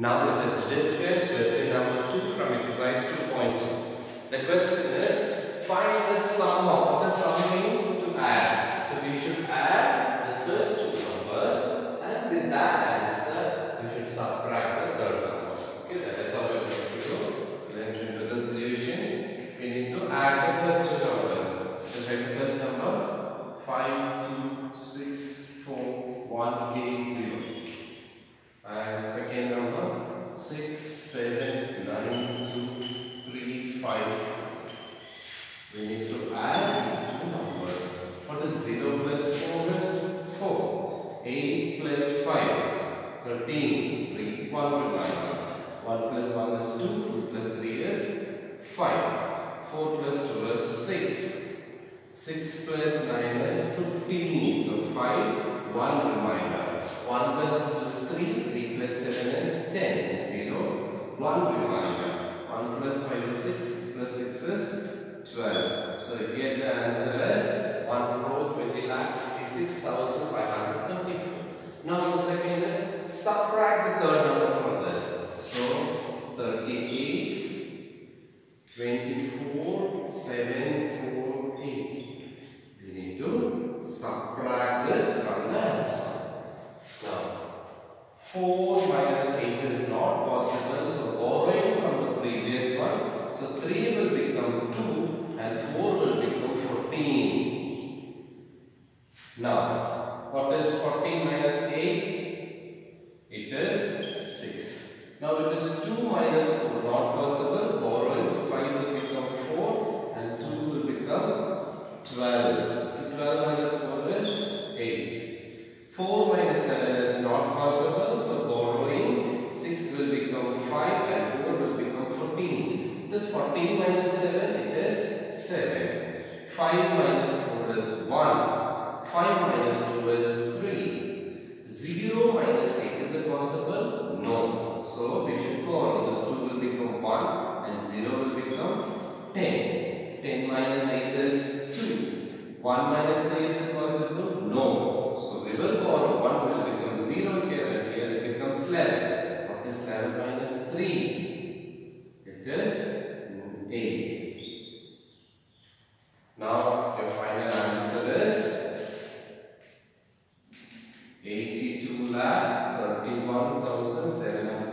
Now let us discuss question number 2 from exercise 2.2. The question is find the sum of the sum means to add. So we should add the first two numbers and with that answer we should subtract the third number. Okay, that is how we going to do. Then into this division we need to add the first two numbers. So take the first number 5, 2, 6, 4, 1, 8, 0. We need to add these two numbers. What is 0 plus 4 is 4. 8 plus 5, 13. 3, 1 reminder. 1 plus 1 is 2, 2 plus 3 is 5. 4 plus 2 is 6. 6 plus 9 is 15. So 5, 1 reminder. 1 plus 2 is 3, 3 plus 7 is 10, 0, 1 reminder. 1 plus 5 is 6, 6 plus 6 is 12. So here the answer is 1 crore 20 lakh 56,534. Now the second is subtract the third number from this. So 38, 24, 7, 4, 8. We need to subtract this from the answer. Now, 4 minus 8 is not possible. So, borrowing from the previous one. So, 3 will become 2 and 4 will become 14. Now, what is 14 minus 8? It is 6. Now, it is 2 minus 4. Not possible. Borrowing. So, 5 will become 4 and 2 will become 12. So, 12 minus 4 is 8. 4 minus 7 is not possible. So borrowing 6 will become 5 and 4 will become 14. It is 14 minus 7, it is 7. 5 minus 4 is 1. 5 minus 2 is 3. 0 minus 8 is it possible? No. So we should go on. This 2 will become 1 and 0 will become 10. 10 minus 8 is 2. 1 minus 3 is it possible? No. So we will borrow 1 will become 0 here and here it becomes 11. What is 11 minus 3? It is 8. Now your final answer is 82 lakh 1,700